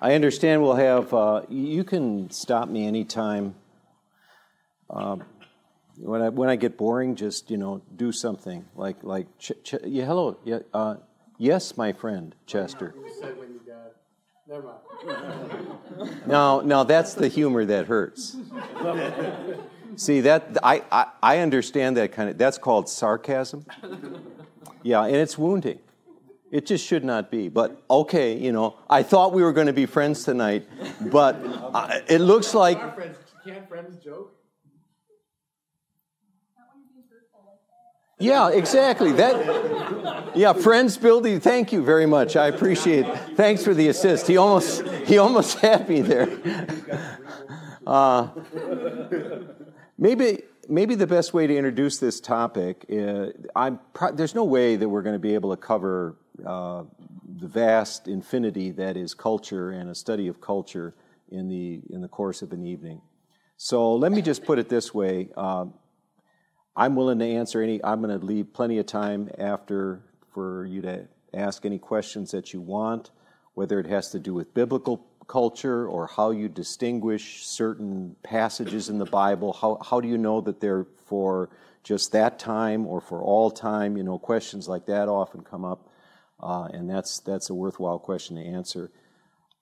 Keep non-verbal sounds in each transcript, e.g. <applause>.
I understand we'll have, uh, you can stop me anytime. Um, when I, when I get boring, just, you know, do something. Like, like ch- ch- yeah, hello. Yeah, uh, yes, my friend, Chester. Never mind. <laughs> Now, now that's the humor that hurts. See that I, I, I understand that kind of that's called sarcasm. Yeah, and it's wounding. It just should not be. But okay, you know, I thought we were going to be friends tonight, but uh, it looks like friends, can't friends joke? Yeah, exactly. That Yeah, friends building. Thank you very much. I appreciate it. Thanks for the assist. He almost he almost <laughs> had me there. <laughs> Uh, maybe maybe the best way to introduce this topic is I'm pro- there's no way that we're going to be able to cover uh, the vast infinity that is culture and a study of culture in the in the course of an evening. So let me just put it this way. Uh, I'm willing to answer any, I'm going to leave plenty of time after for you to ask any questions that you want, whether it has to do with biblical culture or how you distinguish certain passages in the Bible. How, how do you know that they're for just that time or for all time? You know, questions like that often come up, uh, and that's, that's a worthwhile question to answer.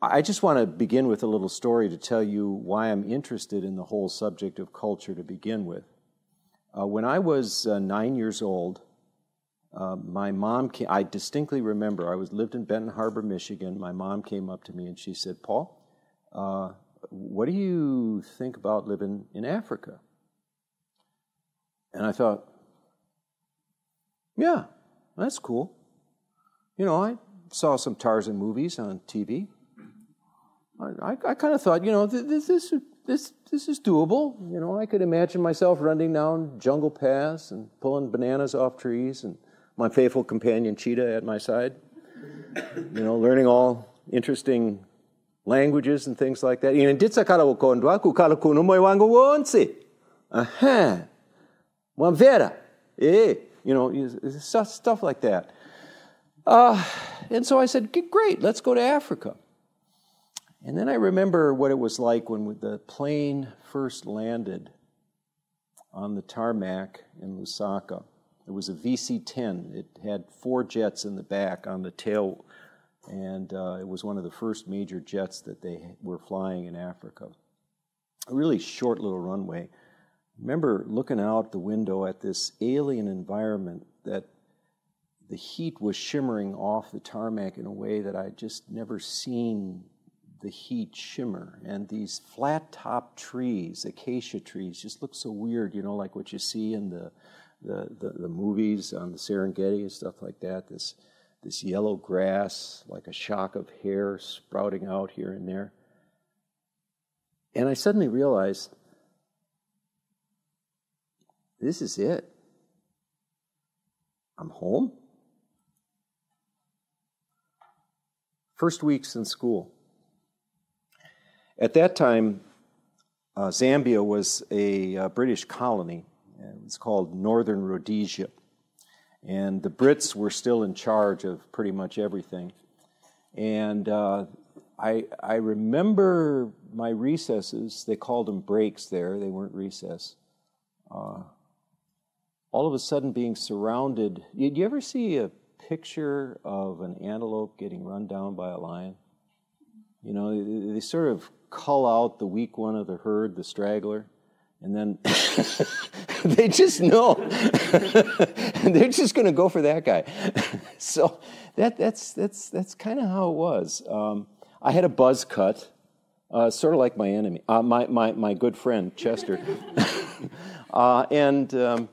I just want to begin with a little story to tell you why I'm interested in the whole subject of culture to begin with. Uh, when I was uh, nine years old, uh, my mom came, I distinctly remember, I was lived in Benton Harbor, Michigan. My mom came up to me and she said, Paul, uh, what do you think about living in Africa? And I thought, yeah, that's cool. You know, I saw some Tarzan movies on TV. I, I, I kind of thought, you know, this, this, this, this is doable. You know, I could imagine myself running down jungle paths and pulling bananas off trees and my faithful companion cheetah at my side. You know, learning all interesting languages and things like that. Eh. You know, stuff like that. Uh, and so I said, great, let's go to Africa. And then I remember what it was like when the plane first landed on the tarmac in Lusaka. It was a VC 10. It had four jets in the back on the tail, and uh, it was one of the first major jets that they were flying in Africa. A really short little runway. I remember looking out the window at this alien environment that the heat was shimmering off the tarmac in a way that I'd just never seen the heat shimmer. And these flat top trees, acacia trees, just look so weird, you know, like what you see in the, the, the, the movies on the Serengeti and stuff like that. This, this yellow grass, like a shock of hair sprouting out here and there. And I suddenly realized this is it. I'm home. First weeks in school. At that time, uh, Zambia was a uh, British colony. It was called Northern Rhodesia. And the Brits were still in charge of pretty much everything. And uh, I, I remember my recesses, they called them breaks there, they weren't recess. Uh, all of a sudden being surrounded. Did you ever see a picture of an antelope getting run down by a lion? You know, they, sort of cull out the weak one of the herd, the straggler, and then <laughs> they just know <laughs> they're just going to go for that guy. <laughs> so that, that's, that's, that's kind of how it was. Um, I had a buzz cut, uh, sort of like my enemy, uh, my, my, my good friend, Chester. uh, and um,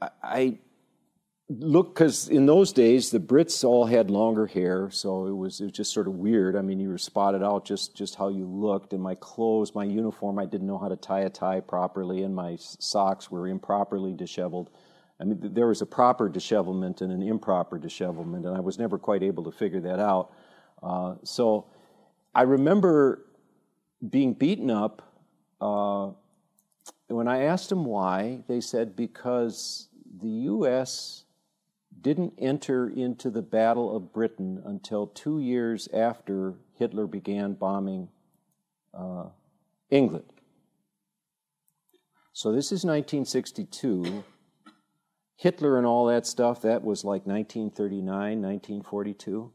I, I look because in those days the Brits all had longer hair, so it was it was just sort of weird. I mean, you were spotted out just just how you looked, and my clothes, my uniform, I didn't know how to tie a tie properly, and my socks were improperly disheveled. I mean, there was a proper dishevelment and an improper dishevelment, and I was never quite able to figure that out. Uh, so I remember being beaten up. Uh, when I asked them why, they said because the U.S didn't enter into the Battle of Britain until two years after Hitler began bombing uh, England. So this is 1962. Hitler and all that stuff, that was like 1939, 1942.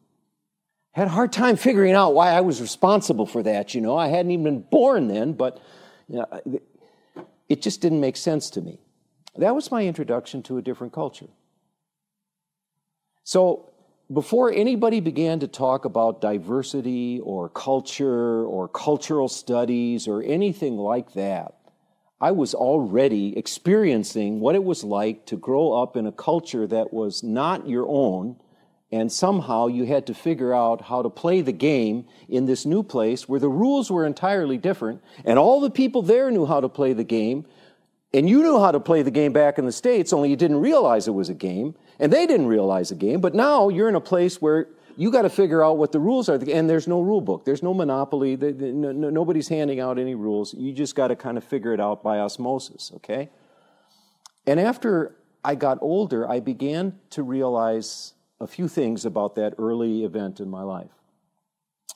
Had a hard time figuring out why I was responsible for that, you know. I hadn't even been born then, but you know, it just didn't make sense to me. That was my introduction to a different culture. So, before anybody began to talk about diversity or culture or cultural studies or anything like that, I was already experiencing what it was like to grow up in a culture that was not your own, and somehow you had to figure out how to play the game in this new place where the rules were entirely different, and all the people there knew how to play the game, and you knew how to play the game back in the States, only you didn't realize it was a game, and they didn't realize the game, but now you're in a place where you got to figure out what the rules are, and there's no rule book. There's no monopoly. Nobody's handing out any rules. You just got to kind of figure it out by osmosis, okay? And after I got older, I began to realize a few things about that early event in my life.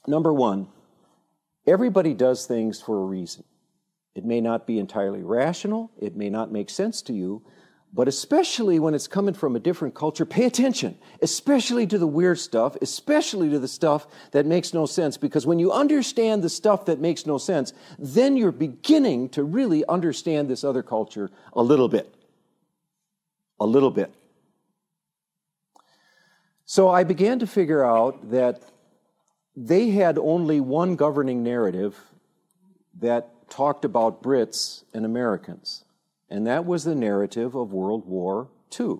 Number one, everybody does things for a reason. It may not be entirely rational, it may not make sense to you, but especially when it's coming from a different culture, pay attention, especially to the weird stuff, especially to the stuff that makes no sense. Because when you understand the stuff that makes no sense, then you're beginning to really understand this other culture a little bit. A little bit. So I began to figure out that they had only one governing narrative that talked about Brits and Americans. And that was the narrative of World War II,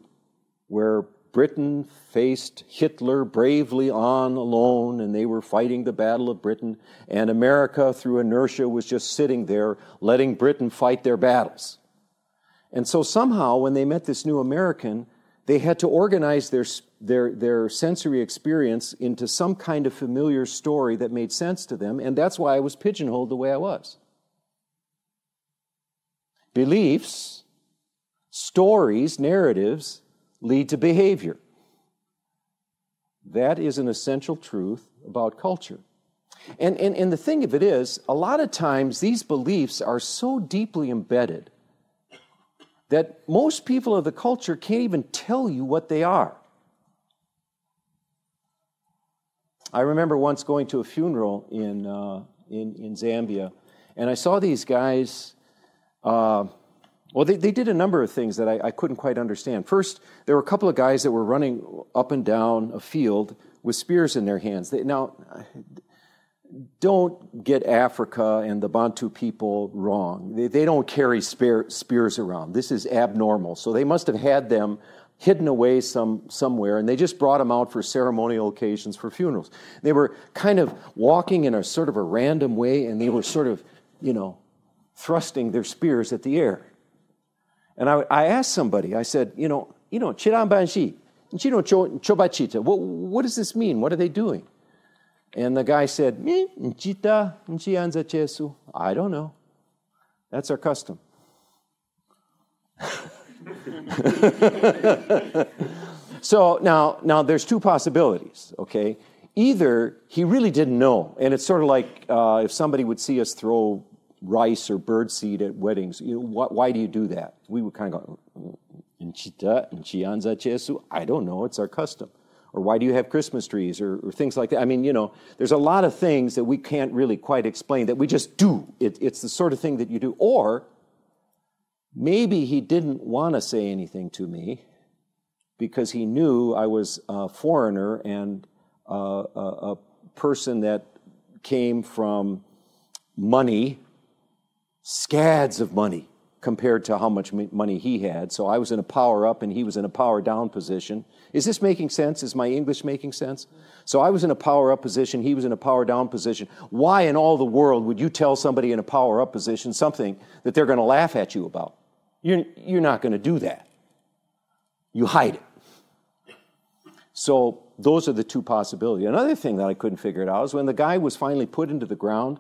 where Britain faced Hitler bravely on alone, and they were fighting the Battle of Britain, and America, through inertia, was just sitting there letting Britain fight their battles. And so somehow, when they met this new American, they had to organize their, their, their sensory experience into some kind of familiar story that made sense to them, and that's why I was pigeonholed the way I was. Beliefs, stories, narratives lead to behavior. That is an essential truth about culture. And, and, and the thing of it is, a lot of times these beliefs are so deeply embedded that most people of the culture can't even tell you what they are. I remember once going to a funeral in, uh, in, in Zambia, and I saw these guys uh, well, they, they did a number of things that I, I couldn't quite understand. First, there were a couple of guys that were running up and down a field with spears in their hands. They, now, don't get Africa and the Bantu people wrong. They, they don't carry spear, spears around. This is abnormal. So they must have had them hidden away some, somewhere, and they just brought them out for ceremonial occasions for funerals. They were kind of walking in a sort of a random way, and they were sort of, you know, thrusting their spears at the air. And I, I asked somebody, I said, you know, you know, Chirambanshi, Chobachita, what, what does this mean? What are they doing? And the guy said, Nchita, Nchianza Chesu. I don't know. That's our custom. <laughs> so now, now there's two possibilities, okay? Either he really didn't know, and it's sort of like uh, if somebody would see us throw rice or bird seed at weddings. You know, why, why, do you do that? We would kind of go, mm, mm, I don't know, it's our custom. Or why do you have Christmas trees or, or, things like that? I mean, you know, there's a lot of things that we can't really quite explain that we just do. It, it's the sort of thing that you do. Or maybe he didn't want to say anything to me because he knew I was a foreigner and a, a, a person that came from money scads of money compared to how much money he had. So I was in a power up and he was in a power down position. Is this making sense? Is my English making sense? So I was in a power up position, he was in a power down position. Why in all the world would you tell somebody in a power up position something that they're going to laugh at you about? You're, you're not going to do that. You hide it. So those are the two possibilities. Another thing that I couldn't figure it out is when the guy was finally put into the ground,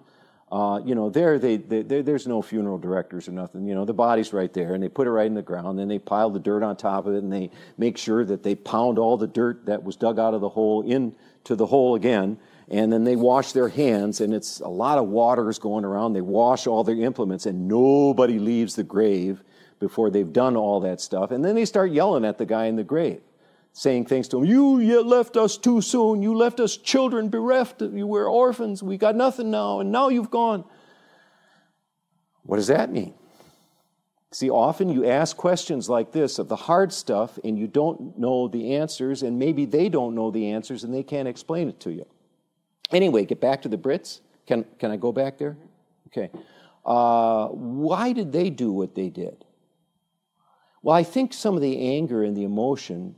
uh, you know, there they, they, there's no funeral directors or nothing. You know, the body's right there, and they put it right in the ground. Then they pile the dirt on top of it, and they make sure that they pound all the dirt that was dug out of the hole into the hole again. and then they wash their hands, and it's a lot of water is going around. They wash all their implements, and nobody leaves the grave before they've done all that stuff. And then they start yelling at the guy in the grave, saying things to him You left us too soon. You left us children bereft. You were orphans. We got nothing now, and now you've gone. What does that mean? See, often you ask questions like this of the hard stuff, and you don't know the answers, and maybe they don't know the answers, and they can't explain it to you. Anyway, get back to the Brits. Can, can I go back there? Okay. Uh, why did they do what they did? Well, I think some of the anger and the emotion,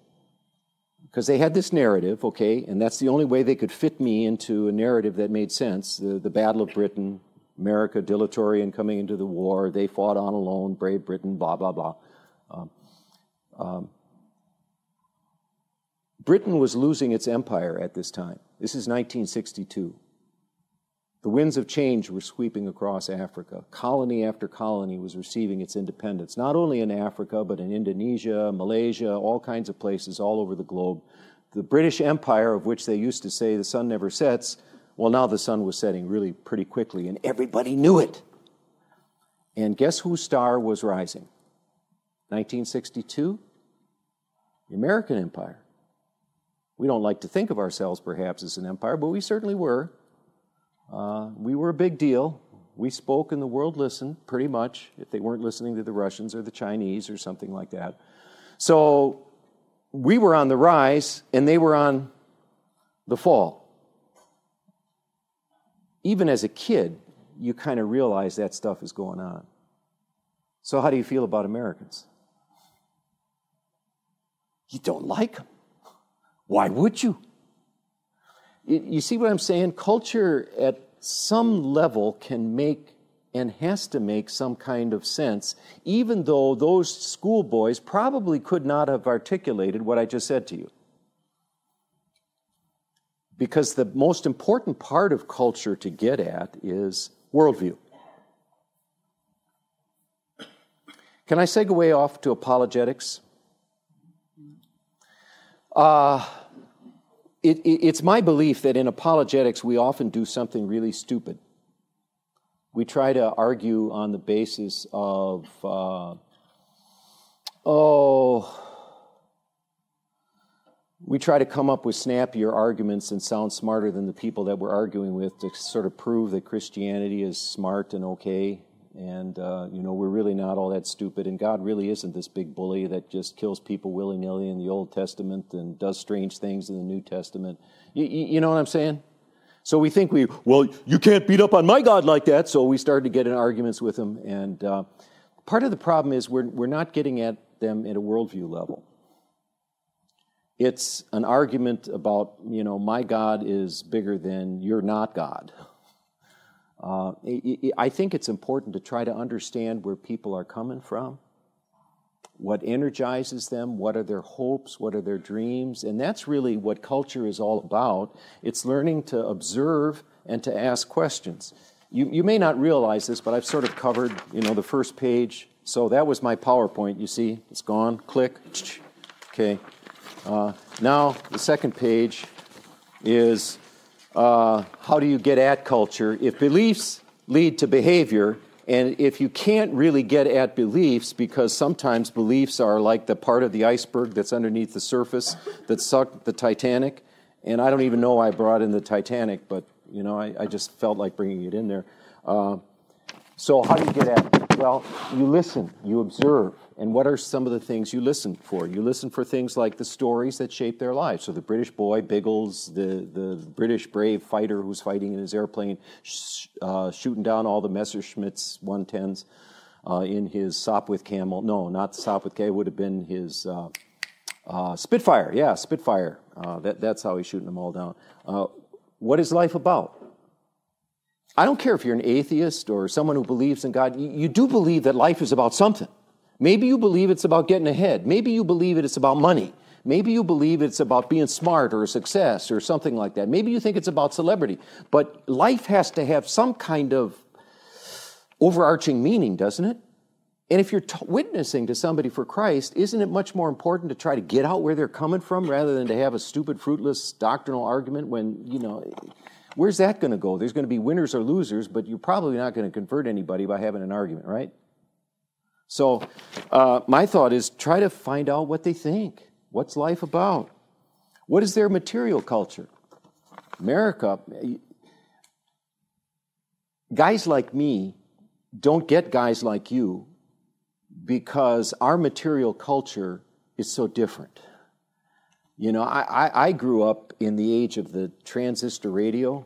because they had this narrative, okay, and that's the only way they could fit me into a narrative that made sense the, the Battle of Britain, America dilatory and coming into the war, they fought on alone, brave Britain, blah, blah, blah. Um, um, Britain was losing its empire at this time. This is 1962. The winds of change were sweeping across Africa. Colony after colony was receiving its independence, not only in Africa, but in Indonesia, Malaysia, all kinds of places all over the globe. The British Empire, of which they used to say the sun never sets, well, now the sun was setting really pretty quickly, and everybody knew it. And guess whose star was rising? 1962? The American Empire. We don't like to think of ourselves perhaps as an empire, but we certainly were. Uh, we were a big deal. We spoke and the world listened pretty much, if they weren't listening to the Russians or the Chinese or something like that. So we were on the rise and they were on the fall. Even as a kid, you kind of realize that stuff is going on. So, how do you feel about Americans? You don't like them. Why would you? You see what I'm saying? Culture at some level can make and has to make some kind of sense, even though those schoolboys probably could not have articulated what I just said to you. Because the most important part of culture to get at is worldview. Can I segue off to apologetics? Uh, it, it, it's my belief that in apologetics we often do something really stupid. We try to argue on the basis of, uh, oh, we try to come up with snappier arguments and sound smarter than the people that we're arguing with to sort of prove that Christianity is smart and okay and, uh, you know, we're really not all that stupid. And God really isn't this big bully that just kills people willy nilly in the Old Testament and does strange things in the New Testament. You, you know what I'm saying? So we think we, well, you can't beat up on my God like that. So we started to get in arguments with him. And uh, part of the problem is we're, we're not getting at them at a worldview level. It's an argument about, you know, my God is bigger than you're not God. <laughs> Uh, I think it's important to try to understand where people are coming from, what energizes them, what are their hopes, what are their dreams, and that's really what culture is all about. It's learning to observe and to ask questions. You, you may not realize this, but I've sort of covered, you know, the first page. So that was my PowerPoint. You see, it's gone. Click. Okay. Uh, now the second page is uh, how do you get at culture? If beliefs lead to behavior, and if you can't really get at beliefs, because sometimes beliefs are like the part of the iceberg that's underneath the surface that sucked the Titanic, and I don't even know why I brought in the Titanic, but you know I, I just felt like bringing it in there. Uh, so how do you get at it? Well, you listen, you observe, and what are some of the things you listen for? You listen for things like the stories that shape their lives. So the British boy, Biggles, the, the British brave fighter who's fighting in his airplane, sh- uh, shooting down all the Messerschmitts 110s uh, in his Sopwith Camel. No, not Sopwith Camel. It would have been his uh, uh, Spitfire. Yeah, Spitfire. Uh, that, that's how he's shooting them all down. Uh, what is life about? I don't care if you're an atheist or someone who believes in God. You, you do believe that life is about something. Maybe you believe it's about getting ahead. Maybe you believe it's about money. Maybe you believe it's about being smart or success or something like that. Maybe you think it's about celebrity. But life has to have some kind of overarching meaning, doesn't it? And if you're t- witnessing to somebody for Christ, isn't it much more important to try to get out where they're coming from rather than to have a stupid, fruitless doctrinal argument when, you know, Where's that going to go? There's going to be winners or losers, but you're probably not going to convert anybody by having an argument, right? So, uh, my thought is try to find out what they think. What's life about? What is their material culture? America, guys like me don't get guys like you because our material culture is so different. You know, I, I, I, grew up in the age of the transistor radio.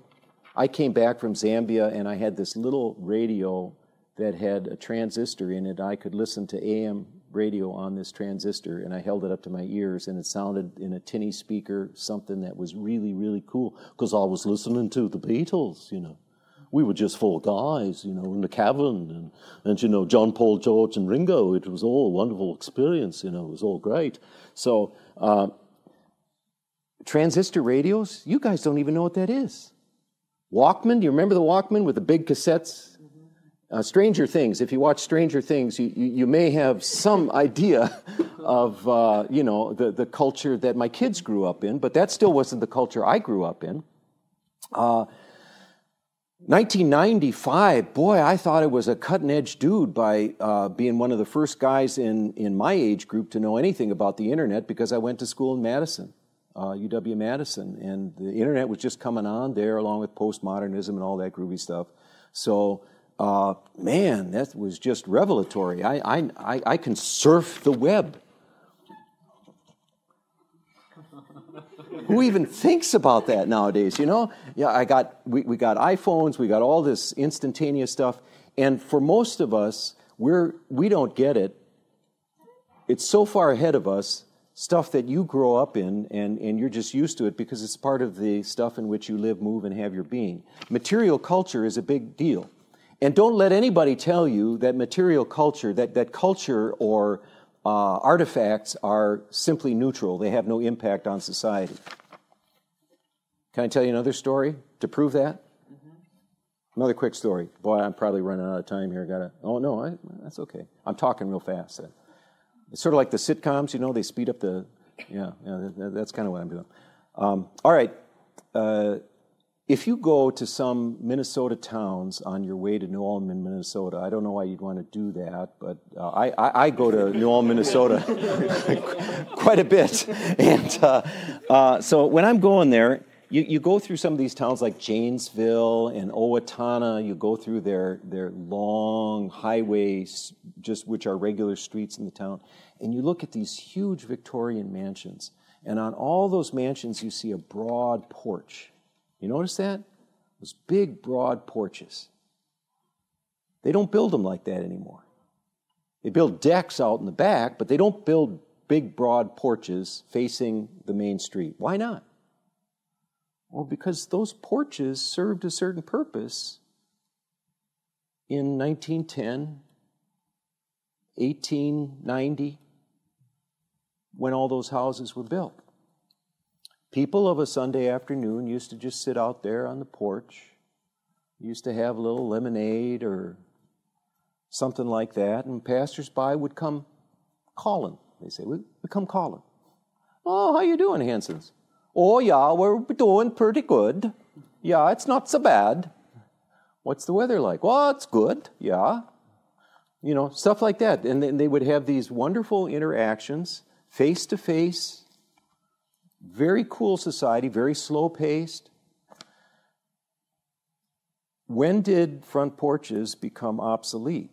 I came back from Zambia and I had this little radio that had a transistor in it. I could listen to AM radio on this transistor and I held it up to my ears and it sounded in a tinny speaker something that was really, really cool because I was listening to the Beatles, you know we were just four guys, you know, in the cabin, and, and you know, John, Paul, George, and Ringo. It was all a wonderful experience, you know, it was all great. So, uh, transistor radios, you guys don't even know what that is. Walkman, do you remember the Walkman with the big cassettes? Uh, Stranger Things, if you watch Stranger Things, you, you, you may have some idea <laughs> of, uh, you know, the, the culture that my kids grew up in, but that still wasn't the culture I grew up in. Uh, 1995, boy, I thought it was a cutting edge dude by uh, being one of the first guys in, in my age group to know anything about the internet because I went to school in Madison, uh, UW Madison, and the internet was just coming on there along with postmodernism and all that groovy stuff. So, uh, man, that was just revelatory. I, I, I can surf the web. Who even thinks about that nowadays? You know, yeah, I got we, we got iPhones, we got all this instantaneous stuff, and for most of us, we're we don't get it. It's so far ahead of us, stuff that you grow up in, and, and you're just used to it because it's part of the stuff in which you live, move, and have your being. Material culture is a big deal. And don't let anybody tell you that material culture, that, that culture or uh, artifacts are simply neutral, they have no impact on society. Can I tell you another story to prove that? Mm-hmm. Another quick story. Boy, I'm probably running out of time here. Got to. Oh no, I, that's okay. I'm talking real fast. It's sort of like the sitcoms. You know, they speed up the. Yeah, yeah. That, that's kind of what I'm doing. Um, all right. Uh, if you go to some Minnesota towns on your way to New Ulm, in Minnesota, I don't know why you'd want to do that, but uh, I, I, I, go to New Ulm, Minnesota <laughs> quite a bit. And uh, uh, so when I'm going there, you, you go through some of these towns like Janesville and Owatonna, you go through their, their long highways, just which are regular streets in the town, and you look at these huge Victorian mansions. And on all those mansions, you see a broad porch you notice that? Those big, broad porches. They don't build them like that anymore. They build decks out in the back, but they don't build big, broad porches facing the main street. Why not? Well, because those porches served a certain purpose in 1910, 1890, when all those houses were built. People of a Sunday afternoon used to just sit out there on the porch, used to have a little lemonade or something like that, and passersby would come calling. They say, we, come calling. Oh, how you doing, Hansons? Oh, yeah, we're doing pretty good. Yeah, it's not so bad. What's the weather like? Well, it's good. Yeah. You know, stuff like that. And then they would have these wonderful interactions, face to face, very cool society, very slow paced. When did front porches become obsolete?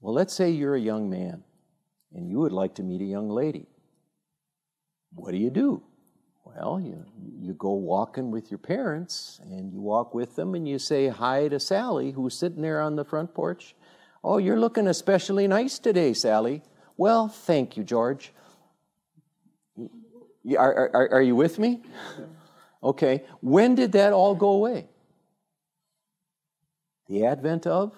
Well, let's say you're a young man and you would like to meet a young lady. What do you do? Well, you, you go walking with your parents and you walk with them and you say hi to Sally, who's sitting there on the front porch. Oh, you're looking especially nice today, Sally. Well, thank you, George. Are, are, are you with me? Okay. When did that all go away? The advent of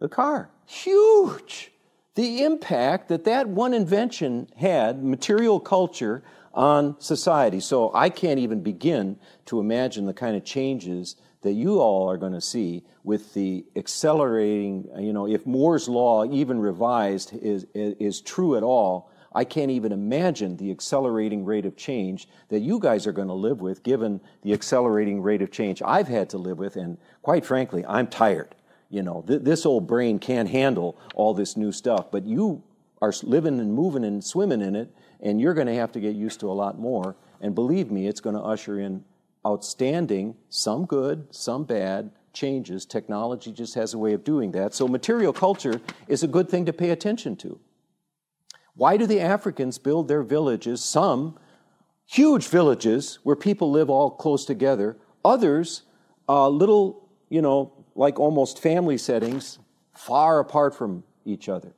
the car. Huge. The impact that that one invention had, material culture, on society. So I can't even begin to imagine the kind of changes that you all are going to see with the accelerating, you know, if Moore's law, even revised, is, is true at all, I can't even imagine the accelerating rate of change that you guys are going to live with, given the accelerating rate of change I've had to live with. And quite frankly, I'm tired. You know, th- this old brain can't handle all this new stuff, but you are living and moving and swimming in it, and you're going to have to get used to a lot more. And believe me, it's going to usher in outstanding, some good, some bad, changes. Technology just has a way of doing that. So, material culture is a good thing to pay attention to. Why do the Africans build their villages, some huge villages where people live all close together, others uh, little, you know, like almost family settings, far apart from each other?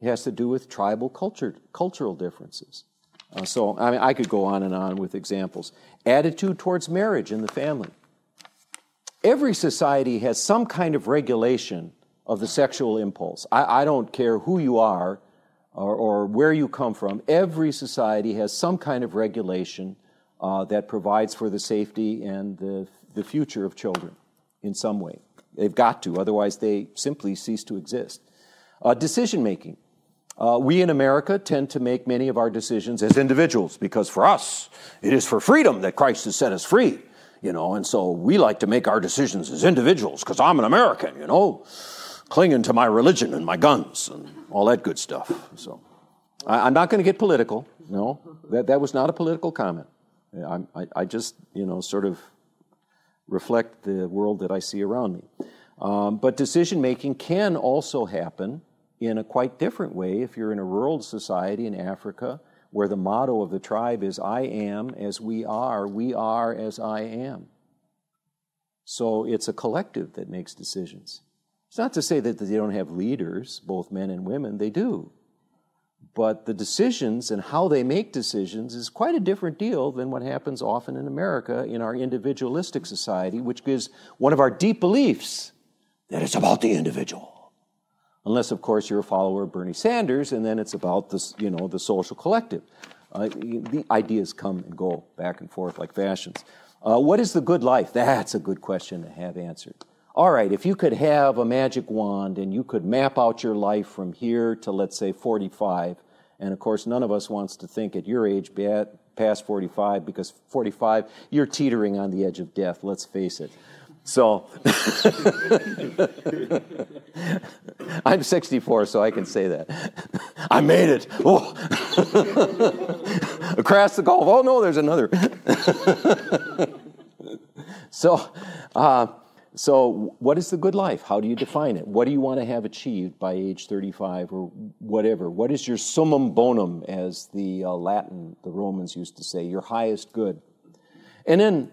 It has to do with tribal culture, cultural differences. Uh, so, I mean, I could go on and on with examples. Attitude towards marriage in the family. Every society has some kind of regulation of the sexual impulse. I, I don't care who you are or, or, where you come from, every society has some kind of regulation uh, that provides for the safety and the, the future of children in some way. They've got to, otherwise, they simply cease to exist. Uh, decision making. Uh, we in America tend to make many of our decisions as individuals because for us, it is for freedom that Christ has set us free you know, and so we like to make our decisions as individuals because I'm an American, you know, clinging to my religion and my guns and all that good stuff. So I, am not going to get political. No, that, that was not a political comment. I, I, I, just, you know, sort of reflect the world that I see around me. Um, but decision making can also happen in a quite different way if you're in a rural society in Africa where the motto of the tribe is, I am as we are, we are as I am. So it's a collective that makes decisions. It's not to say that they don't have leaders, both men and women, they do. But the decisions and how they make decisions is quite a different deal than what happens often in America in our individualistic society, which gives one of our deep beliefs that it's about the individual unless, of course, you're a follower of Bernie Sanders, and then it's about this, you know, the social collective. Uh, the ideas come and go back and forth like fashions. Uh, what is the good life? That's a good question to have answered. All right, if you could have a magic wand and you could map out your life from here to, let's say, 45, and of course, none of us wants to think at your age, past 45, because 45, you're teetering on the edge of death, let's face it. So <laughs> I'm 64, so I can say that. <laughs> I made it. Oh. <laughs> Across the Gulf. Oh, no, there's another. so, uh, so, what is the good life? How do you define it? What do you want to have achieved by age 35 or whatever? What is your summum bonum, as the uh, Latin, the Romans used to say, your highest good? And then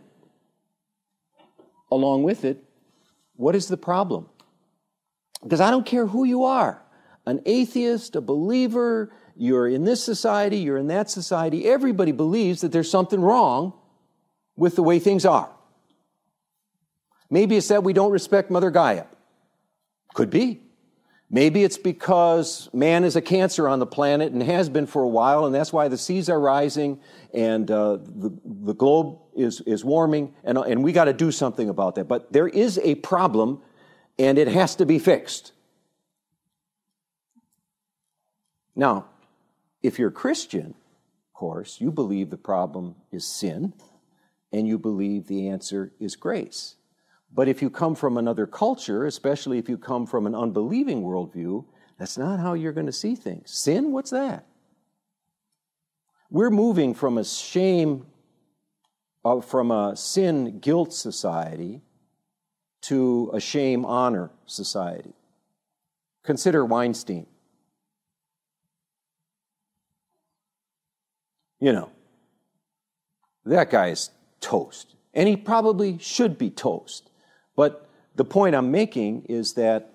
along with it, what is the problem? Because I don't care who you are an atheist, a believer, you're in this society, you're in that society, everybody believes that there's something wrong with the way things are. Maybe it's that we don't respect Mother Gaia. Could be. Maybe it's because man is a cancer on the planet and has been for a while, and that's why the seas are rising and uh, the, the globe is, is warming, and, and we got to do something about that. But there is a problem, and it has to be fixed. Now, if you're a Christian, of course, you believe the problem is sin, and you believe the answer is grace. But if you come from another culture, especially if you come from an unbelieving worldview, that's not how you're going to see things. Sin, what's that? We're moving from a shame, uh, from a sin guilt society to a shame honor society. Consider Weinstein. You know, that guy is toast. And he probably should be toast. But the point I'm making is that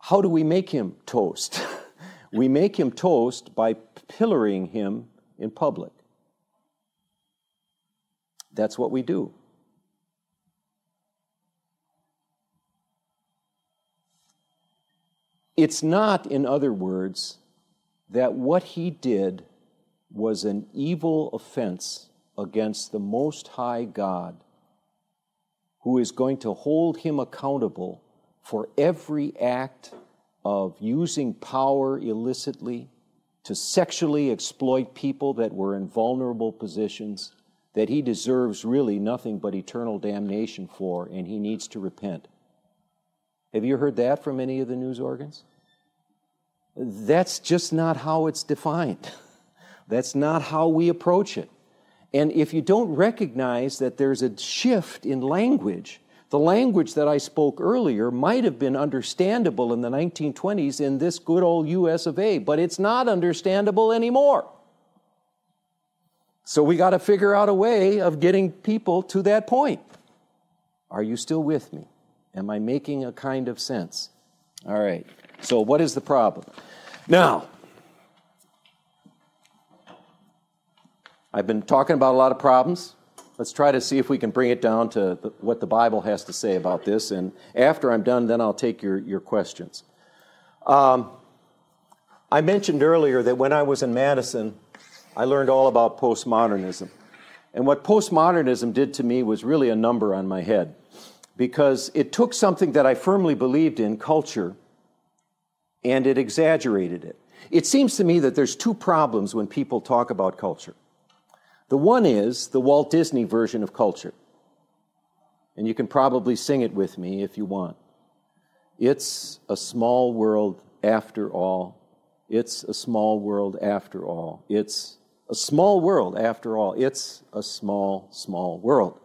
how do we make him toast? <laughs> we make him toast by pillorying him in public. That's what we do. It's not, in other words, that what he did was an evil offense against the Most High God who is going to hold him accountable for every act of using power illicitly to sexually exploit people that were in vulnerable positions that he deserves really nothing but eternal damnation for, and he needs to repent. Have you heard that from any of the news organs? That's just not how it's defined. <laughs> That's not how we approach it. And if you don't recognize that there's a shift in language, the language that I spoke earlier might have been understandable in the 1920s in this good old US of A, but it's not understandable anymore. So we got to figure out a way of getting people to that point. Are you still with me? Am I making a kind of sense? All right. So, what is the problem? Now, I've been talking about a lot of problems. Let's try to see if we can bring it down to the, what the Bible has to say about this. And after I'm done, then I'll take your, your questions. Um, I mentioned earlier that when I was in Madison, I learned all about postmodernism. And what postmodernism did to me was really a number on my head because it took something that I firmly believed in, culture, and it exaggerated it. It seems to me that there's two problems when people talk about culture. The one is the Walt Disney version of culture. And you can probably sing it with me if you want. It's a small world after all. It's a small world after all. It's a small world after all. It's a small, small world.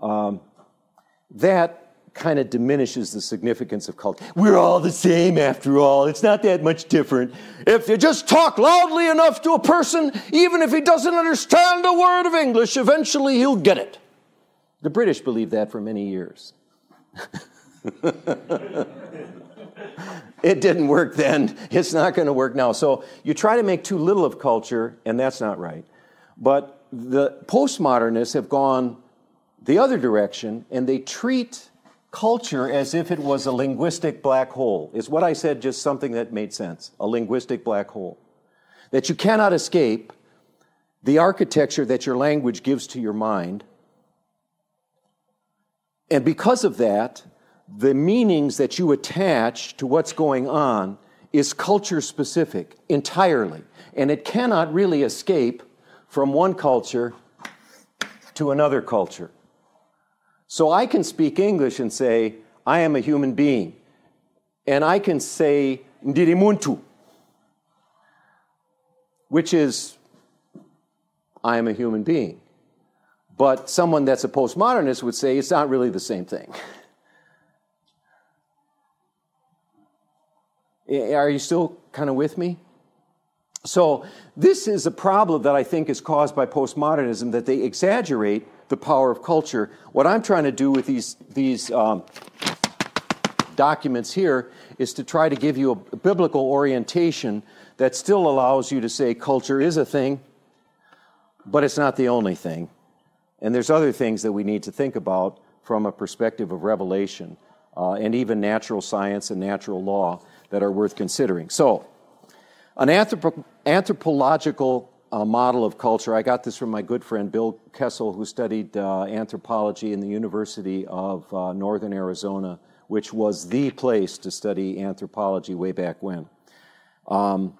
Um, that kind of diminishes the significance of culture. We're all the same after all. It's not that much different. If you just talk loudly enough to a person, even if he doesn't understand a word of English, eventually he'll get it. The British believed that for many years. <laughs> it didn't work then. It's not going to work now. So you try to make too little of culture, and that's not right. But the postmodernists have gone the other direction, and they treat culture as if it was a linguistic black hole. Is what I said just something that made sense? A linguistic black hole. That you cannot escape the architecture that your language gives to your mind. And because of that, the meanings that you attach to what's going on is culture specific entirely. And it cannot really escape from one culture to another culture. So I can speak English and say, I am a human being. And I can say ndirimuntu, which is, I am a human being. But someone that's a postmodernist would say it's not really the same thing. <laughs> Are you still kind of with me? So, this is a problem that I think is caused by postmodernism that they exaggerate the power of culture. What I'm trying to do with these, these um, documents here is to try to give you a biblical orientation that still allows you to say culture is a thing, but it's not the only thing. And there's other things that we need to think about from a perspective of revelation uh, and even natural science and natural law that are worth considering. So, an anthropo- anthropological uh, model of culture. I got this from my good friend Bill Kessel, who studied uh, anthropology in the University of uh, Northern Arizona, which was the place to study anthropology way back when. Um,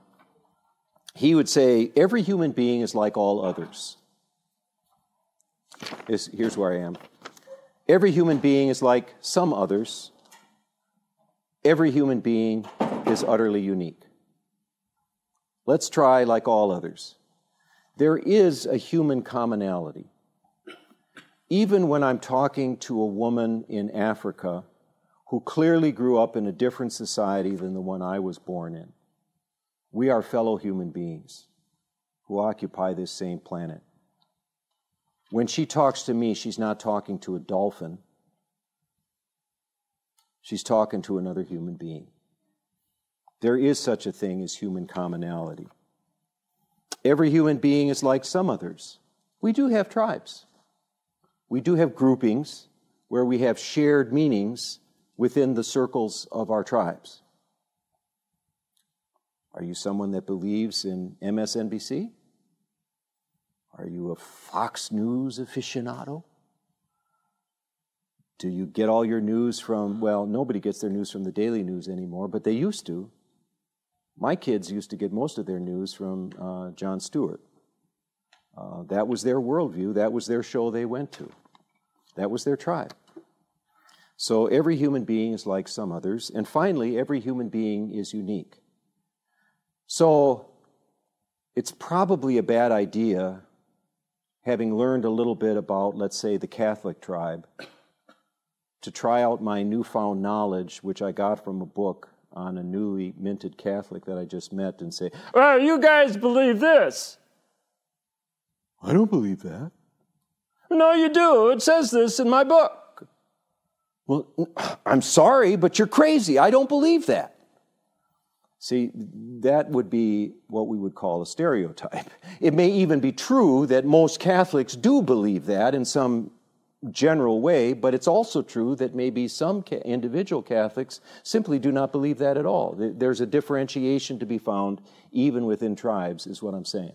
he would say, Every human being is like all others. Here's where I am. Every human being is like some others. Every human being is utterly unique. Let's try like all others there is a human commonality. Even when I'm talking to a woman in Africa who clearly grew up in a different society than the one I was born in, we are fellow human beings who occupy this same planet. When she talks to me, she's not talking to a dolphin. She's talking to another human being. There is such a thing as human commonality. Every human being is like some others. We do have tribes. We do have groupings where we have shared meanings within the circles of our tribes. Are you someone that believes in MSNBC? Are you a Fox News aficionado? Do you get all your news from, well, nobody gets their news from the daily news anymore, but they used to. My kids used to get most of their news from uh, Jon Stewart. Uh, that was their worldview, that was their show they went to, that was their tribe. So every human being is like some others. And finally, every human being is unique. So it's probably a bad idea, having learned a little bit about, let's say, the Catholic tribe, to try out my newfound knowledge, which I got from a book on a newly minted Catholic that I just met, and say, Well, you guys believe this. I don't believe that. No, you do. It says this in my book. Well, I'm sorry, but you're crazy. I don't believe that. See, that would be what we would call a stereotype. It may even be true that most Catholics do believe that in some general way, but it's also true that maybe some individual Catholics simply do not believe that at all. There's a differentiation to be found even within tribes, is what I'm saying.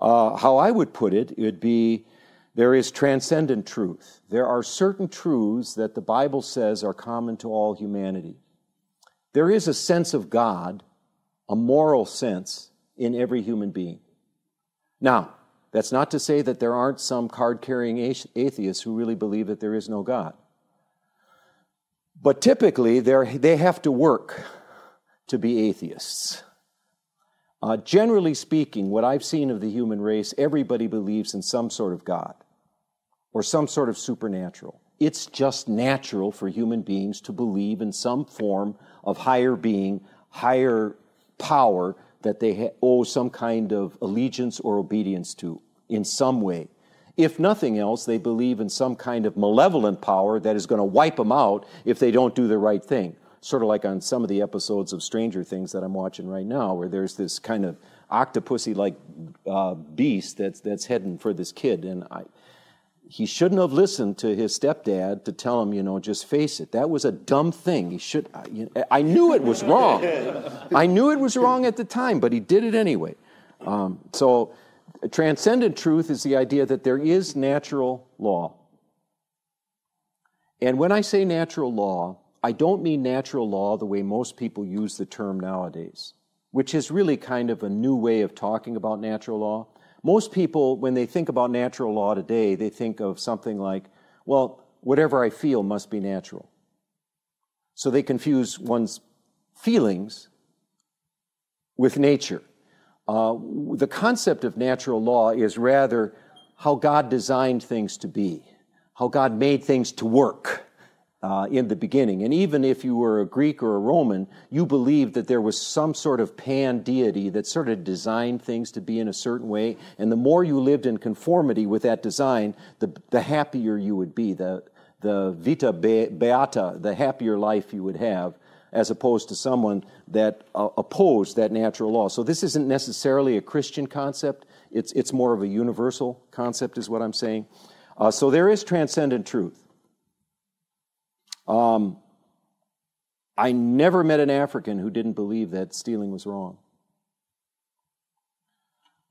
Uh, how I would put it, it would be there is transcendent truth. There are certain truths that the Bible says are common to all humanity. There is a sense of God, a moral sense, in every human being. Now, that's not to say that there aren't some card carrying atheists who really believe that there is no God. But typically, they have to work to be atheists. Uh, generally speaking, what I've seen of the human race, everybody believes in some sort of God or some sort of supernatural. It's just natural for human beings to believe in some form of higher being, higher power that they owe some kind of allegiance or obedience to in some way. If nothing else, they believe in some kind of malevolent power that is going to wipe them out if they don't do the right thing. Sort of like on some of the episodes of Stranger Things that I'm watching right now, where there's this kind of octopusy like uh, beast that's, that's heading for this kid. And I, he shouldn't have listened to his stepdad to tell him, you know, just face it. That was a dumb thing. He should. I, you know, I knew it was wrong. I knew it was wrong at the time, but he did it anyway. Um, so, transcendent truth is the idea that there is natural law. And when I say natural law, I don't mean natural law the way most people use the term nowadays, which is really kind of a new way of talking about natural law. Most people, when they think about natural law today, they think of something like, well, whatever I feel must be natural. So they confuse one's feelings with nature. Uh, the concept of natural law is rather how God designed things to be, how God made things to work uh, in the beginning. And even if you were a Greek or a Roman, you believed that there was some sort of pan deity that sort of designed things to be in a certain way. And the more you lived in conformity with that design, the, the happier you would be, the, the vita beata, the happier life you would have, as opposed to someone that uh, opposed that natural law. So this isn't necessarily a Christian concept. It's, it's more of a universal concept, is what I'm saying. Uh, so there is transcendent truth. Um, I never met an African who didn't believe that stealing was wrong.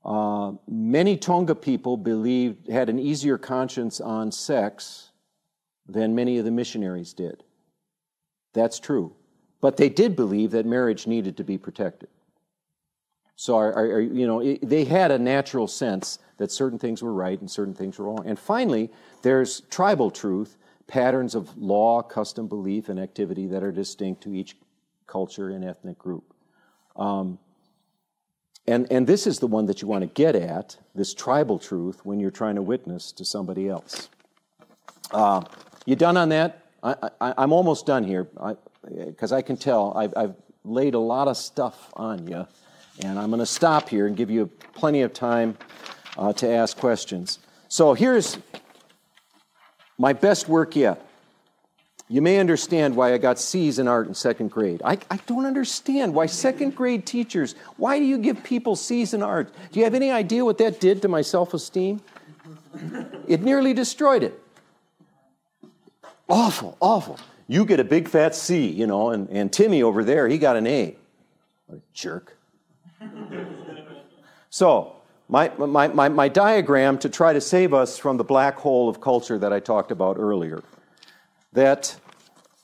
Uh, many Tonga people believed had an easier conscience on sex than many of the missionaries did. That's true, but they did believe that marriage needed to be protected. So, you know, it, they had a natural sense that certain things were right and certain things were wrong. And finally, there's tribal truth patterns of law, custom, belief, and activity that are distinct to each culture and ethnic group. Um, and, and this is the one that you want to get at, this tribal truth, when you're trying to witness to somebody else. Uh, you done on that? I, am almost done here because I, I, can tell I've, I've laid a lot of stuff on you, and I'm going to stop here and give you plenty of time uh, to ask questions. So here's my best work yet. You may understand why I got C's in art in second grade. I, I don't understand why second grade teachers, why do you give people C's in art? Do you have any idea what that did to my self esteem? It nearly destroyed it. Awful, awful. You get a big fat C, you know, and, and Timmy over there, he got an A. What a jerk. <laughs> so, my, my, my, my diagram to try to save us from the black hole of culture that I talked about earlier. That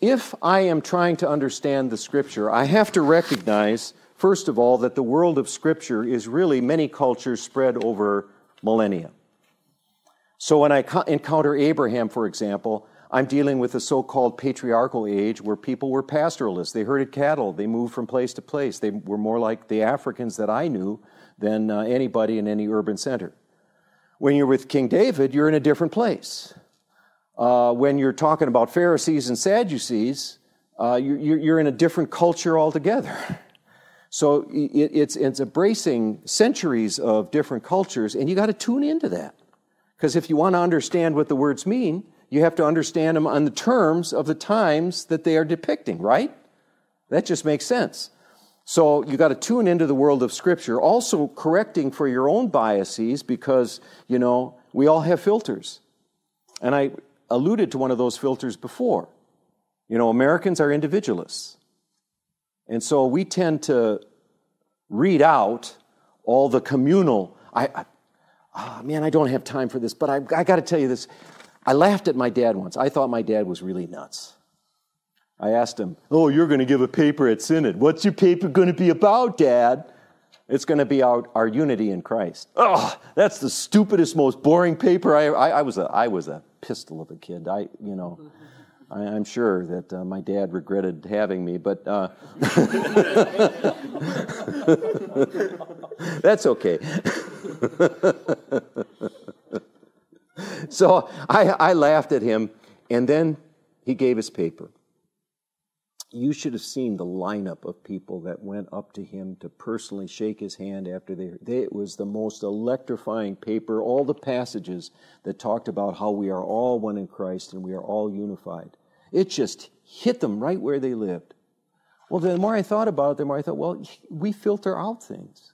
if I am trying to understand the scripture, I have to recognize first of all, that the world of Scripture is really many cultures spread over millennia. So when I encounter Abraham, for example, I'm dealing with a so called patriarchal age where people were pastoralists. They herded cattle, they moved from place to place. They were more like the Africans that I knew than uh, anybody in any urban center. When you're with King David, you're in a different place. Uh, when you're talking about Pharisees and Sadducees, uh, you're, you're in a different culture altogether. <laughs> So it, it's, it's embracing centuries of different cultures, and you got to tune into that. Because if you want to understand what the words mean, you have to understand them on the terms of the times that they are depicting, right? That just makes sense. So you got to tune into the world of Scripture, also correcting for your own biases because, you know, we all have filters. And I alluded to one of those filters before. You know, Americans are individualists. And so we tend to read out all the communal. I, I oh, man, I don't have time for this, but I, I got to tell you this. I laughed at my dad once. I thought my dad was really nuts. I asked him, Oh, you're going to give a paper at Synod. What's your paper going to be about, Dad? It's going to be our, our unity in Christ. Oh, that's the stupidest, most boring paper. I, I, I was a, I was a pistol of a kid. I, you know. I, am sure that uh, my dad regretted having me, but uh, <laughs> that's okay. <laughs> <laughs> so I, I laughed at him, and then he gave his paper. You should have seen the lineup of people that went up to him to personally shake his hand after they, they it was the most electrifying paper all the passages that talked about how we are all one in Christ and we are all unified it just hit them right where they lived. Well, the more I thought about it, the more I thought, well, we filter out things.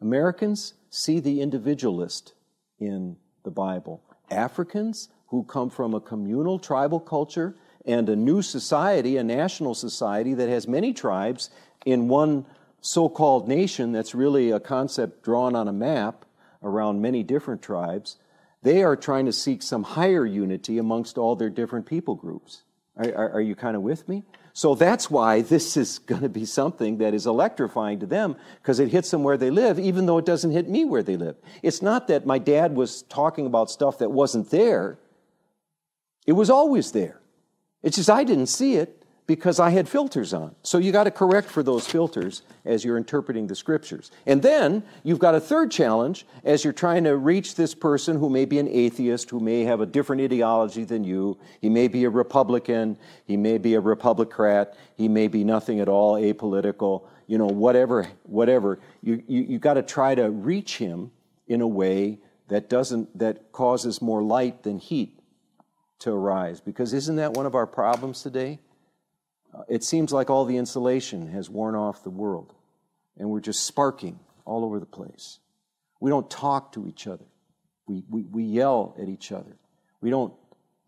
Americans see the individualist in the Bible. Africans, who come from a communal tribal culture and a new society, a national society that has many tribes in one so called nation that's really a concept drawn on a map around many different tribes, they are trying to seek some higher unity amongst all their different people groups. Are, are, are you kind of with me? So that's why this is going to be something that is electrifying to them because it hits them where they live, even though it doesn't hit me where they live. It's not that my dad was talking about stuff that wasn't there, it was always there. It's just I didn't see it because I had filters on. So you got to correct for those filters as you're interpreting the scriptures. And then you've got a third challenge as you're trying to reach this person who may be an atheist, who may have a different ideology than you. He may be a Republican, he may be a Republicrat, he may be nothing at all, apolitical, you know, whatever, whatever. You, you, you got to try to reach him in a way that doesn't, that causes more light than heat to arise. Because isn't that one of our problems today? It seems like all the insulation has worn off the world, and we're just sparking all over the place. We don't talk to each other, we, we, we yell at each other. We don't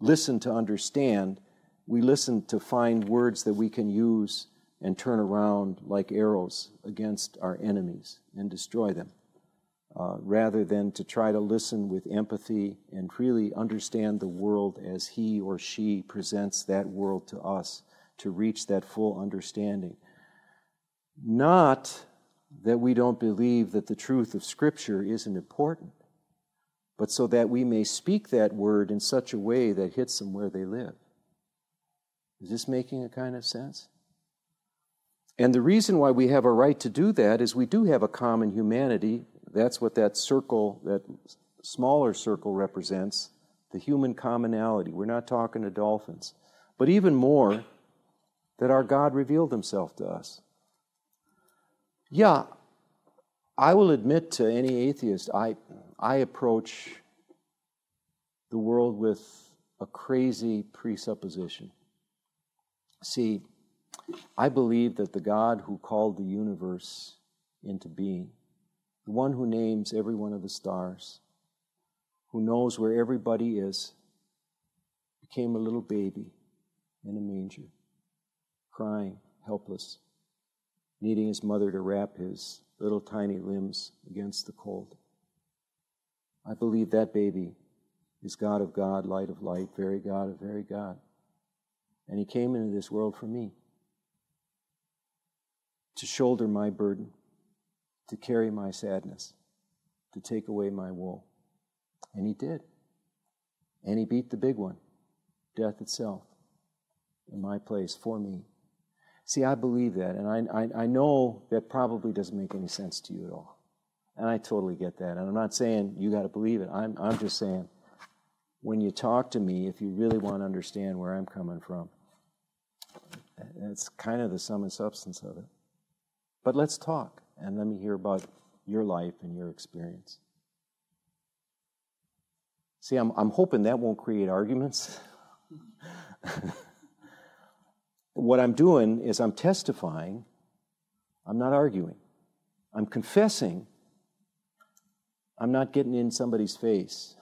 listen to understand, we listen to find words that we can use and turn around like arrows against our enemies and destroy them. Uh, rather than to try to listen with empathy and really understand the world as he or she presents that world to us to reach that full understanding. Not that we don't believe that the truth of Scripture isn't important, but so that we may speak that word in such a way that hits them where they live. Is this making a kind of sense? And the reason why we have a right to do that is we do have a common humanity. That's what that circle, that smaller circle represents the human commonality. We're not talking to dolphins. But even more, that our God revealed himself to us. Yeah, I will admit to any atheist, I, I approach the world with a crazy presupposition. See, I believe that the God who called the universe into being, the one who names every one of the stars, who knows where everybody is, became a little baby in a manger crying, helpless, needing his mother to wrap his little tiny limbs against the cold. I believe that baby is God of God, light of light, very God of very God. And he came into this world for me to shoulder my burden, to carry my sadness, to take away my woe. And he did. And he beat the big one, death itself, in my place for me. See, I believe that, and I, I, I, know that probably doesn't make any sense to you at all. And I totally get that. And I'm not saying you got to believe it. I'm, I'm just saying, when you talk to me, if you really want to understand where I'm coming from, that's kind of the sum and substance of it. But let's talk, and let me hear about your life and your experience. See, I'm, I'm hoping that won't create arguments. <laughs> what I'm doing is I'm testifying, I'm not arguing. I'm confessing, I'm not getting in somebody's face.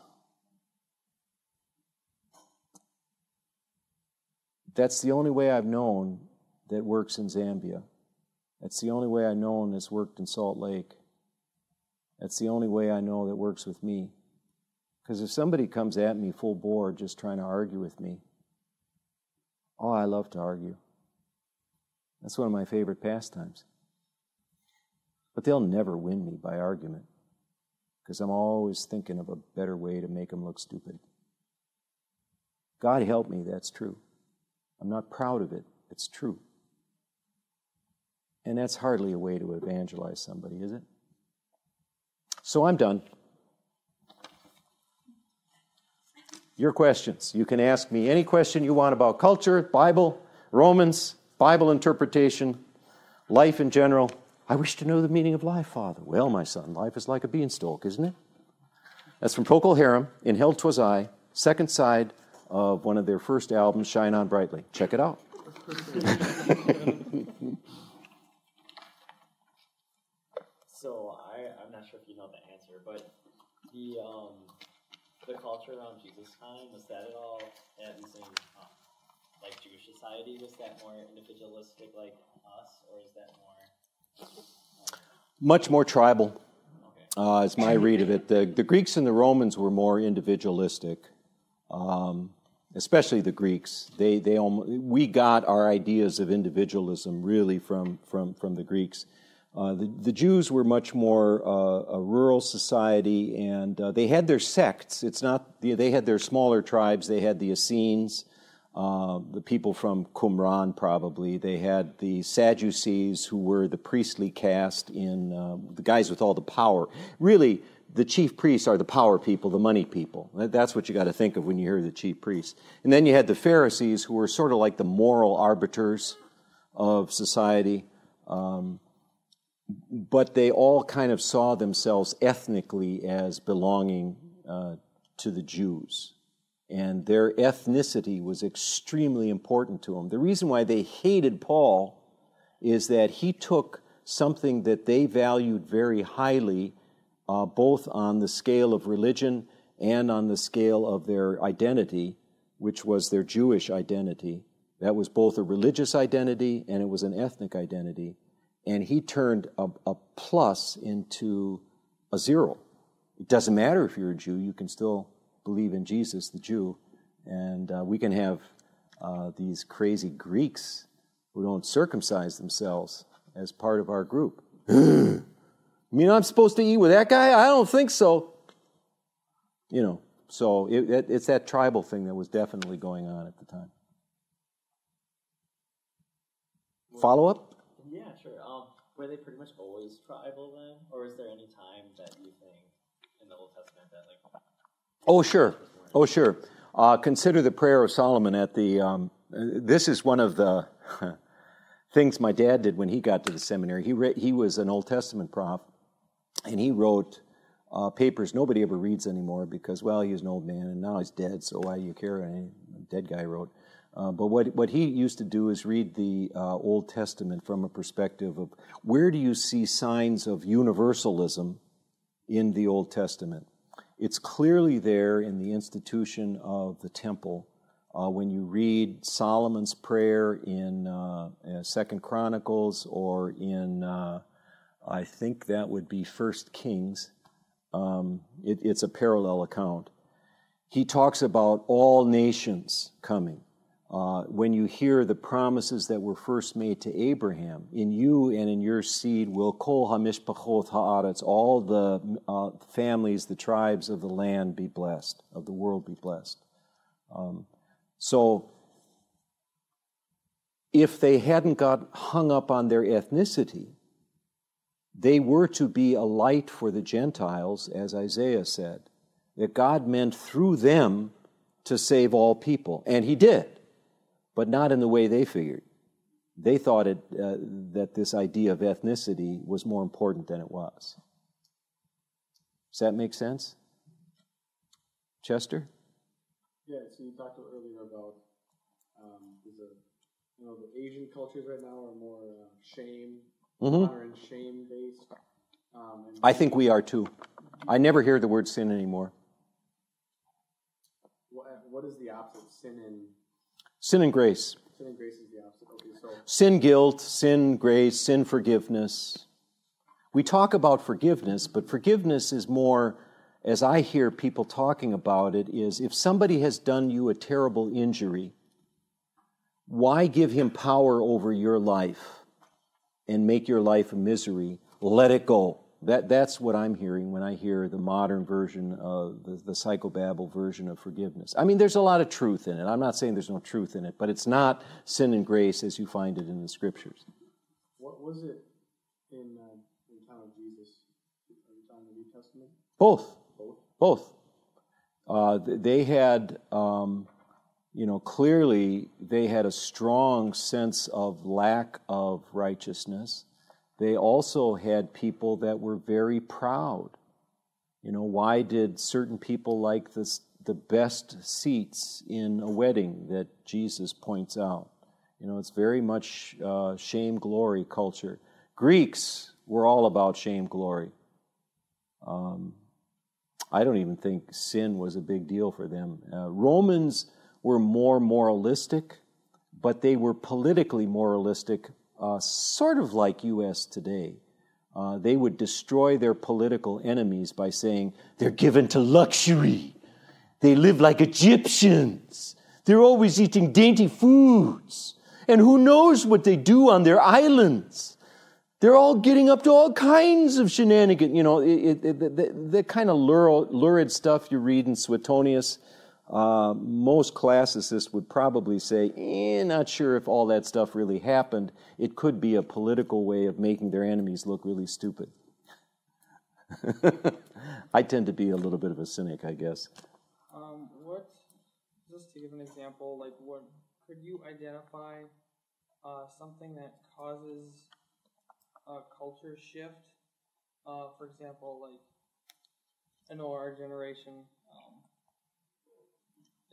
That's the only way I've known that works in Zambia. That's the only way I've known that's worked in Salt Lake. That's the only way I know that works with me. Because if somebody comes at me full bore just trying to argue with me, oh, I love to argue. That's one of my favorite pastimes. But they'll never win me by argument because I'm always thinking of a better way to make them look stupid. God help me, that's true. I'm not proud of it, it's true. And that's hardly a way to evangelize somebody, is it? So I'm done. Your questions. You can ask me any question you want about culture, Bible, Romans, Bible interpretation, life in general. I wish to know the meaning of life, Father. Well, my son, life is like a beanstalk, isn't it? That's from Procol Harum in Held Twas I, second side of one of their first albums, Shine On Brightly. Check it out. <laughs> so I, I'm not sure if you know the answer, but the um, the culture around Jesus' time was that at all, at least in like Jewish society? Was that more individualistic like us, or is that more? Much more tribal, uh, is my read of it. The, the Greeks and the Romans were more individualistic, um, especially the Greeks. They, they almost, we got our ideas of individualism really from, from, from the Greeks. Uh, the, the, Jews were much more uh, a rural society, and uh, they had their sects. It's not they had their smaller tribes. They had the Essenes, uh, the people from Qumran, probably. They had the Sadducees, who were the priestly caste in uh, the guys with all the power. Really, the chief priests are the power people, the money people. That's what you got to think of when you hear the chief priests. And then you had the Pharisees, who were sort of like the moral arbiters of society. Um, but they all kind of saw themselves ethnically as belonging uh, to the Jews and their ethnicity was extremely important to them. The reason why they hated Paul is that he took something that they valued very highly, uh, both on the scale of religion and on the scale of their identity, which was their Jewish identity. That was both a religious identity and it was an ethnic identity. And he turned a, a plus into a zero. It doesn't matter if you're a Jew, you can still believe in Jesus, the Jew, and uh, we can have uh, these crazy Greeks who don't circumcise themselves as part of our group. <gasps> I mean, I'm supposed to eat with that guy? I don't think so. You know, so it, it, it's that tribal thing that was definitely going on at the time. Follow up? Yeah, sure. Um, were they pretty much always tribal then, or is there any time that you think in the Old Testament that like Oh, sure. Oh, sure. Uh, consider the prayer of Solomon at the. Um, this is one of the <laughs> things my dad did when he got to the seminary. He, re- he was an Old Testament prof, and he wrote uh, papers nobody ever reads anymore because, well, he was an old man and now he's dead, so why do you care? A dead guy wrote. Uh, but what, what he used to do is read the uh, Old Testament from a perspective of where do you see signs of universalism in the Old Testament? It's clearly there in the institution of the temple. Uh, when you read Solomon's prayer in uh, uh, Second Chronicles or in, uh, I think that would be First Kings, um, it, it's a parallel account. He talks about all nations coming. Uh, when you hear the promises that were first made to Abraham, in you and in your seed will kol hamishpachot haaretz, all the uh, families, the tribes of the land be blessed, of the world be blessed. Um, so, if they hadn't got hung up on their ethnicity, they were to be a light for the Gentiles, as Isaiah said, that God meant through them to save all people. And He did but not in the way they figured. They thought it, uh, that this idea of ethnicity was more important than it was. Does that make sense? Chester? Yeah, so you talked earlier about um, the, you know, the Asian cultures right now are more uh, shame, mm-hmm. honor and shame based. Um, I think we are too. I never hear the word sin anymore. What, what is the opposite? Sin and Sin and grace. Sin and grace is the so. Sin guilt, sin grace, sin forgiveness. We talk about forgiveness, but forgiveness is more, as I hear people talking about it, is if somebody has done you a terrible injury, why give him power over your life and make your life a misery? Let it go. That, that's what I'm hearing when I hear the modern version of the, the psychobabble version of forgiveness. I mean, there's a lot of truth in it. I'm not saying there's no truth in it, but it's not sin and grace as you find it in the scriptures. What was it in, uh, in time of Jesus? Are you talking the New Testament? Both. Both. Both. Uh, they had, um, you know, clearly they had a strong sense of lack of righteousness they also had people that were very proud. You know, why did certain people like this, the best seats in a wedding that Jesus points out? You know, it's very much uh, shame glory culture. Greeks were all about shame glory. Um, I don't even think sin was a big deal for them. Uh, Romans were more moralistic, but they were politically moralistic uh, sort of like U.S. today. Uh, they would destroy their political enemies by saying they're given to luxury. They live like Egyptians. They're always eating dainty foods. And who knows what they do on their islands? They're all getting up to all kinds of shenanigans. You know, it, it, the, the, the, kind of lurid stuff you read in Suetonius uh, most classicists would probably say, eh, not sure if all that stuff really happened. It could be a political way of making their enemies look really stupid. <laughs> I tend to be a little bit of a cynic, I guess. Um, what, just to give an example, like what could you identify uh, something that causes a culture shift? Uh, for example, like I know our generation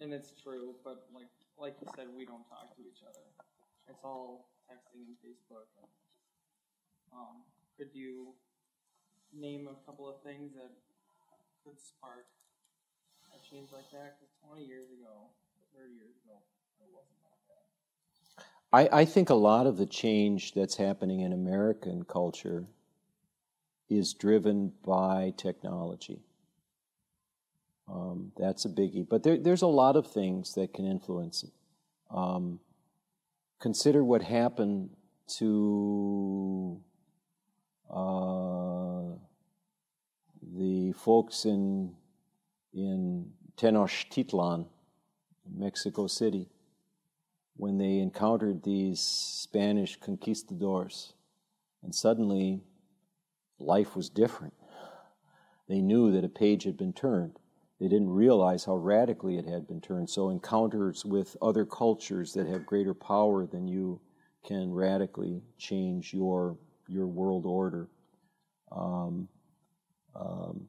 and it's true, but like like you said, we don't talk to each other. It's all texting and Facebook. Um, could you name a couple of things that could spark a change like that? Because 20 years ago, 30 years ago, it wasn't like that. I, I think a lot of the change that's happening in American culture is driven by technology. Um, that's a biggie. But there, there's a lot of things that can influence it. Um, consider what happened to uh, the folks in in Tenochtitlan, Mexico City, when they encountered these Spanish conquistadors, and suddenly life was different. They knew that a page had been turned. They didn't realize how radically it had been turned. So, encounters with other cultures that have greater power than you can radically change your, your world order. Um, um,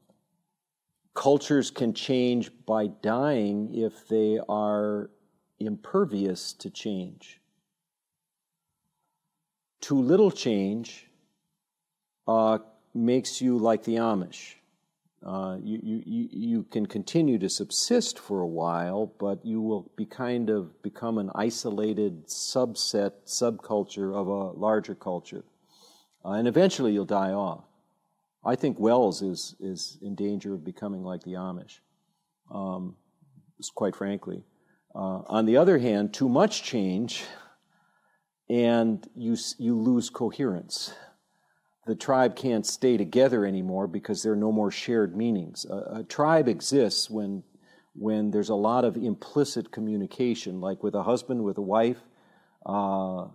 cultures can change by dying if they are impervious to change. Too little change uh, makes you like the Amish. Uh, you, you, you can continue to subsist for a while, but you will be kind of become an isolated subset, subculture of a larger culture. Uh, and eventually you'll die off. I think WELS is, is in danger of becoming like the Amish, um, quite frankly. Uh, on the other hand, too much change and you, you lose coherence. The tribe can't stay together anymore because there are no more shared meanings. A, a tribe exists when, when there's a lot of implicit communication, like with a husband, with a wife. Uh,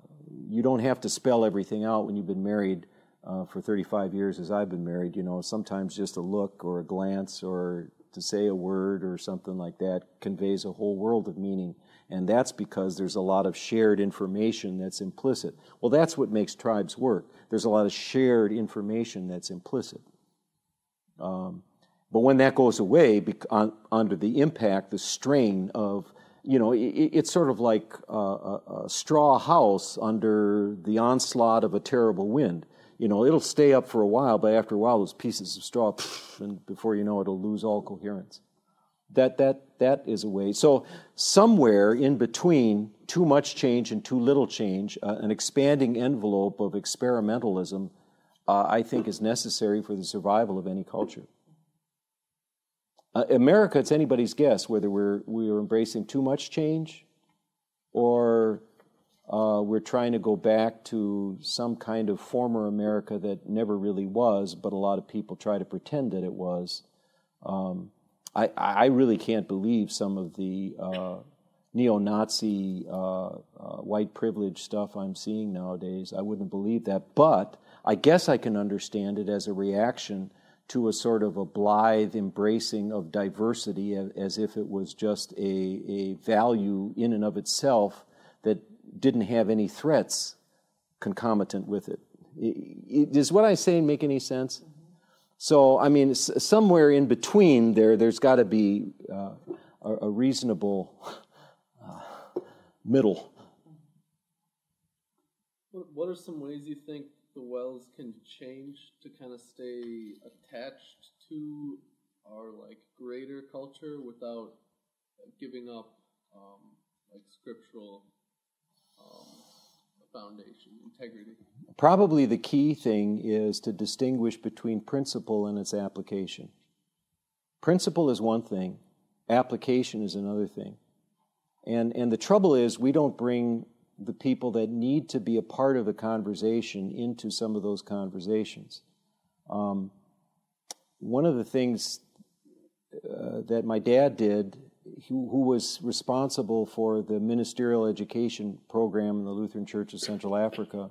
you don't have to spell everything out when you've been married uh, for 35 years as I've been married. You know, sometimes just a look or a glance or to say a word or something like that conveys a whole world of meaning. And that's because there's a lot of shared information that's implicit. Well, that's what makes tribes work. There's a lot of shared information that's implicit. Um, but when that goes away, on, under the impact, the strain of, you know, it, it's sort of like a, a, a straw house under the onslaught of a terrible wind you know, it'll stay up for a while, but after a while, those pieces of straw, and before you know it, it'll lose all coherence. That, that, that is a way. So, somewhere in between too much change and too little change, uh, an expanding envelope of experimentalism, uh, I think, is necessary for the survival of any culture. Uh, America, it's anybody's guess whether we're, we're embracing too much change or uh, we're trying to go back to some kind of former America that never really was, but a lot of people try to pretend that it was. Um, I, I, really can't believe some of the uh, neo Nazi uh, uh, white privilege stuff I'm seeing nowadays. I wouldn't believe that. But I guess I can understand it as a reaction to a sort of a blithe embracing of diversity as if it was just a, a value in and of itself that didn't have any threats concomitant with it. Does what I say make any sense? So, I mean, somewhere in between there, there's got to be uh, a, a, reasonable uh, middle. What are some ways you think the WELS can change to kind of stay attached to our like greater culture without giving up um, like scriptural um, foundation, integrity. Probably the key thing is to distinguish between principle and its application. Principle is one thing, application is another thing. And, and the trouble is, we don't bring the people that need to be a part of the conversation into some of those conversations. Um, one of the things uh, that my dad did who, who was responsible for the ministerial education program in the Lutheran Church of Central Africa,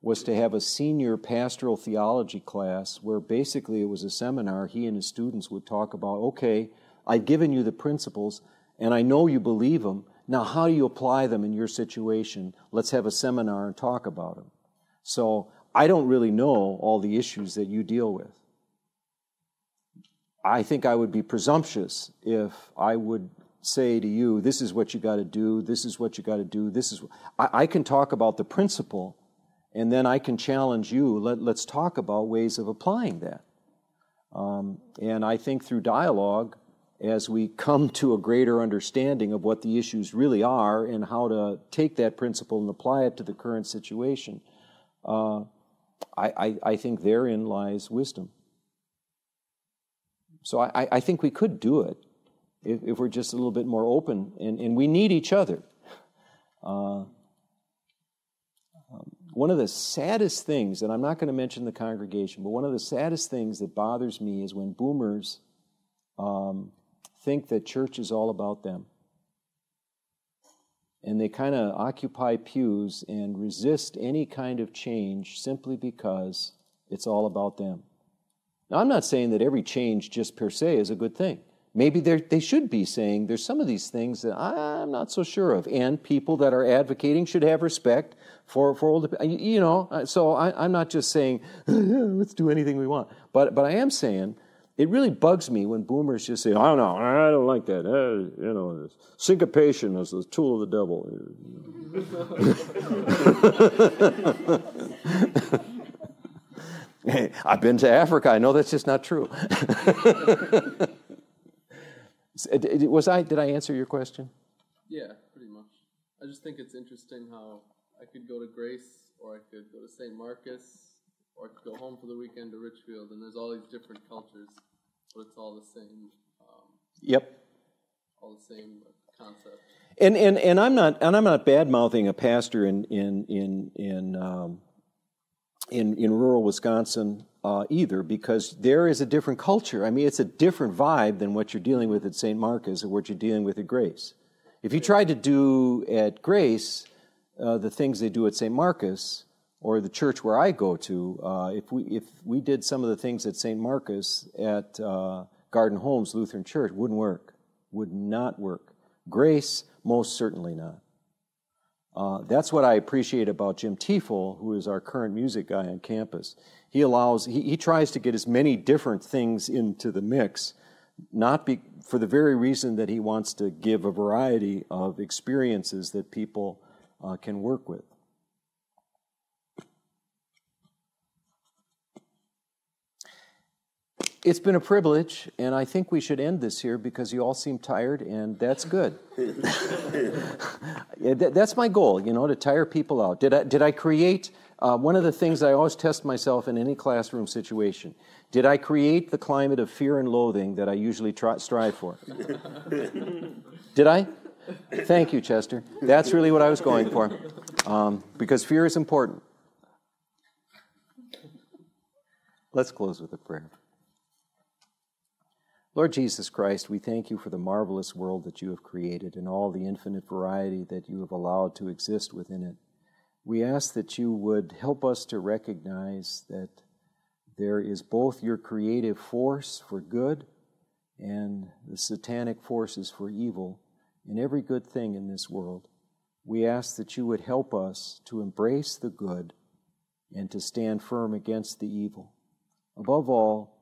was to have a senior pastoral theology class where basically it was a seminar. He and his students would talk about, okay, I've given you the principles and I know you believe them. Now, how do you apply them in your situation? Let's have a seminar and talk about them. So, I don't really know all the issues that you deal with. I think I would be presumptuous if I would say to you, this is what you got to do, this is what you got to do, this is. I, I, can talk about the principle, and then I can challenge you. Let, us talk about ways of applying that. Um, and I think through dialogue, as we come to a greater understanding of what the issues really are and how to take that principle and apply it to the current situation, uh, I, I, I think therein lies wisdom. So I, I think we could do it if, if, we're just a little bit more open, and, and we need each other. Uh, um, one of the saddest things, and I'm not going to mention the congregation, but one of the saddest things that bothers me is when boomers um, think that church is all about them. And they kind of occupy pews and resist any kind of change simply because it's all about them. Now, I'm not saying that every change just per se is a good thing. Maybe they should be saying there's some of these things that I'm not so sure of. And people that are advocating should have respect for, for older. You know, uh, so I, am not just saying, <laughs> let's do anything we want. But, but I am saying, it really bugs me when boomers just say, I don't know, I don't like that. Uh, you know, syncopation is the tool of the devil. <laughs> <laughs> <laughs> I've been to Africa. I know that's just not true. <laughs> Was I? Did I answer your question? Yeah, pretty much. I just think it's interesting how I could go to Grace, or I could go to St. Marcus, or I could go home for the weekend to Richfield, and there's all these different cultures, but it's all the same. Um, yep. All the same concept. And, and, and I'm not and I'm not bad mouthing a pastor in in in in um, in, in rural Wisconsin uh, either because there is a different culture. I mean, it's a different vibe than what you're dealing with at St. Marcus or what you're dealing with at Grace. If you tried to do at Grace uh, the things they do at St. Marcus or the church where I go to, uh, if we if we did some of the things at St. Marcus at uh, Garden Homes Lutheran Church, wouldn't work. Would not work. Grace, most certainly not. Uh, that's what I appreciate about Jim Tiefel, who is our current music guy on campus. He allows, he, he tries to get as many different things into the mix, not be, for the very reason that he wants to give a variety of experiences that people uh, can work with. It's been a privilege, and I think we should end this here because you all seem tired, and that's good. <laughs> that's my goal, you know, to tire people out. Did I, did I create uh, one of the things I always test myself in any classroom situation? Did I create the climate of fear and loathing that I usually try, strive for? <laughs> did I? Thank you, Chester. That's really what I was going for, um, because fear is important. Let's close with a prayer. Lord Jesus Christ, we thank you for the marvelous world that you have created and all the infinite variety that you have allowed to exist within it. We ask that you would help us to recognize that there is both your creative force for good and the satanic forces for evil in every good thing in this world. We ask that you would help us to embrace the good and to stand firm against the evil. Above all,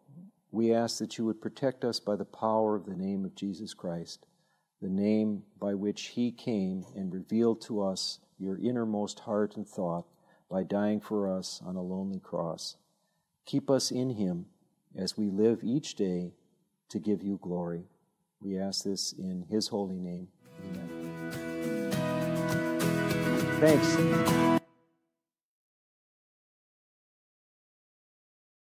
we ask that you would protect us by the power of the name of Jesus Christ, the name by which he came and revealed to us your innermost heart and thought by dying for us on a lonely cross. Keep us in him as we live each day to give you glory. We ask this in his holy name. Amen. Thanks.